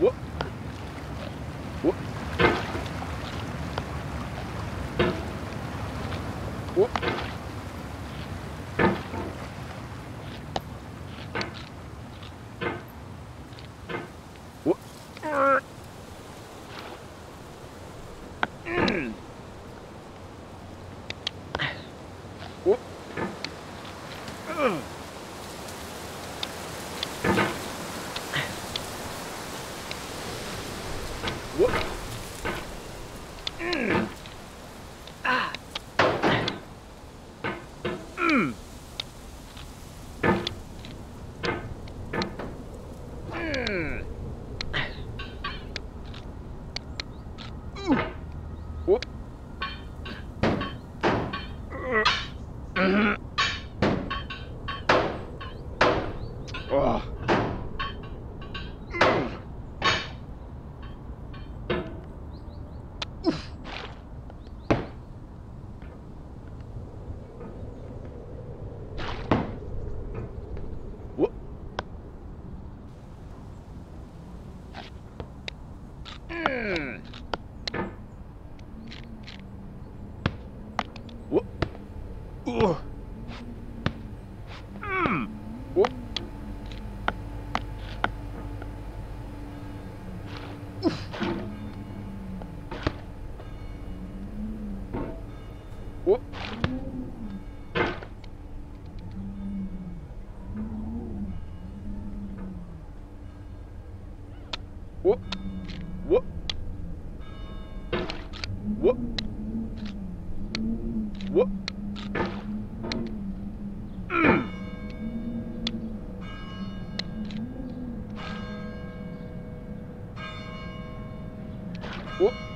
What? What? What? What? Ah. Mm. Mm. Ah. Mm. Mm. Mhm. Oh. Mm. Whoop. Mm. Whoop. Ooh. Mm. Whoop. Whoop. Whoop.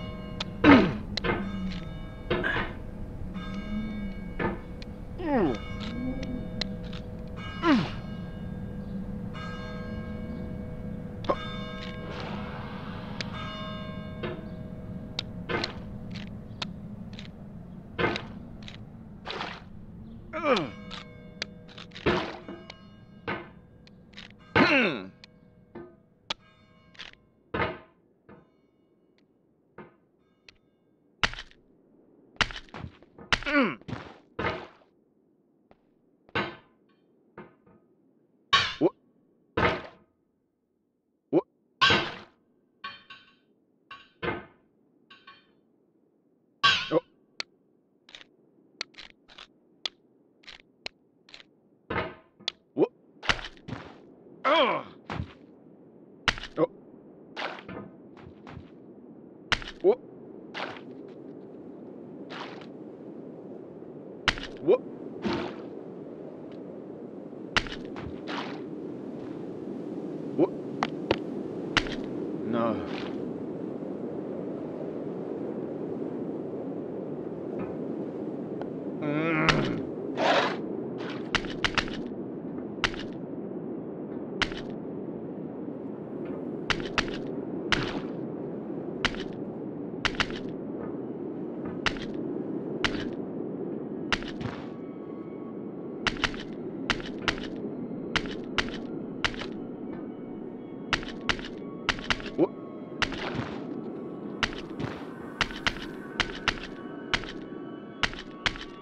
Oh. Whoop. No.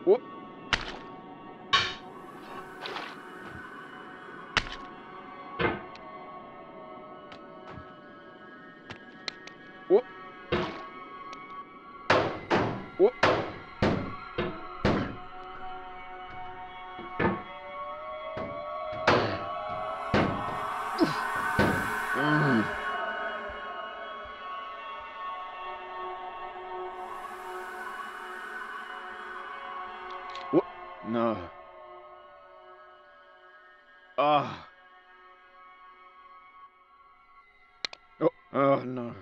Whoop. Whoop. No. Ah. Oh, oh no.